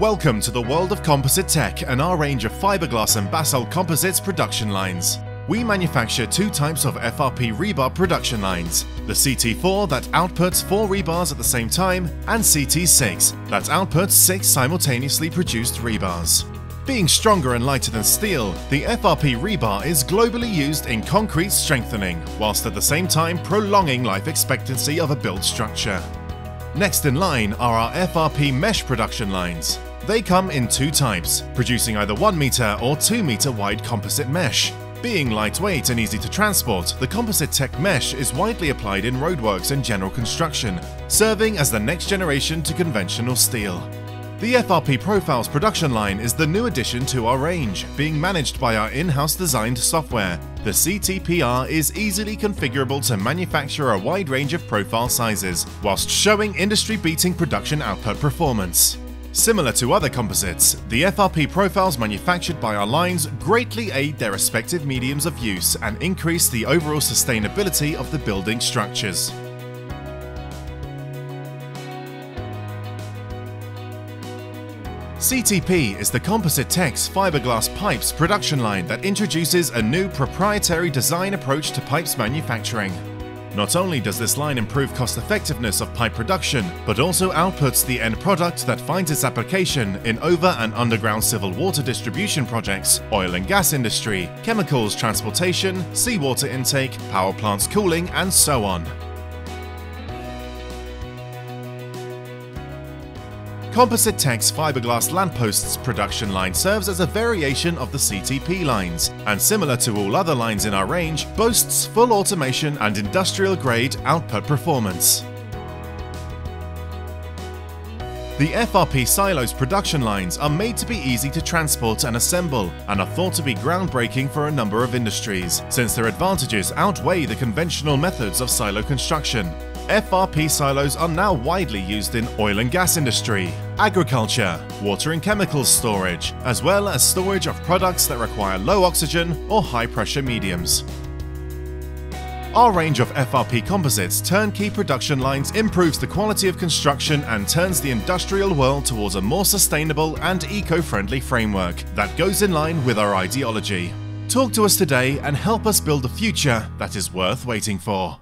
Welcome to the world of composite tech and our range of fiberglass and basalt composites production lines. We manufacture two types of FRP rebar production lines, the CT4 that outputs 4 rebars at the same time and CT6 that outputs 6 simultaneously produced rebars. Being stronger and lighter than steel, the FRP rebar is globally used in concrete strengthening, whilst at the same time prolonging life expectancy of a built structure. Next in line are our FRP mesh production lines. They come in two types, producing either 1 meter or 2 meter wide composite mesh. Being lightweight and easy to transport, the Composite Tech mesh is widely applied in roadworks and general construction, serving as the next generation to conventional steel. The FRP Profiles production line is the new addition to our range, being managed by our in-house designed software. The CTPR is easily configurable to manufacture a wide range of profile sizes, whilst showing industry-beating production output performance. Similar to other composites, the FRP profiles manufactured by our lines greatly aid their respective mediums of use and increase the overall sustainability of the building structures. CTP is the Composite Tech's fiberglass pipes production line that introduces a new proprietary design approach to pipes manufacturing. Not only does this line improve cost effectiveness of pipe production, but also outputs the end product that finds its application in over and underground civil water distribution projects, oil and gas industry, chemicals transportation, seawater intake, power plants cooling, and so on. Composite Tech's fiberglass lampposts production line serves as a variation of the CTP lines, and similar to all other lines in our range, boasts full automation and industrial-grade output performance. The FRP Silos production lines are made to be easy to transport and assemble, and are thought to be groundbreaking for a number of industries, since their advantages outweigh the conventional methods of silo construction. FRP silos are now widely used in oil and gas industry, agriculture, water and chemicals storage, as well as storage of products that require low oxygen or high pressure mediums. Our range of FRP composites turnkey production lines improves the quality of construction and turns the industrial world towards a more sustainable and eco-friendly framework that goes in line with our ideology. Talk to us today and help us build a future that is worth waiting for.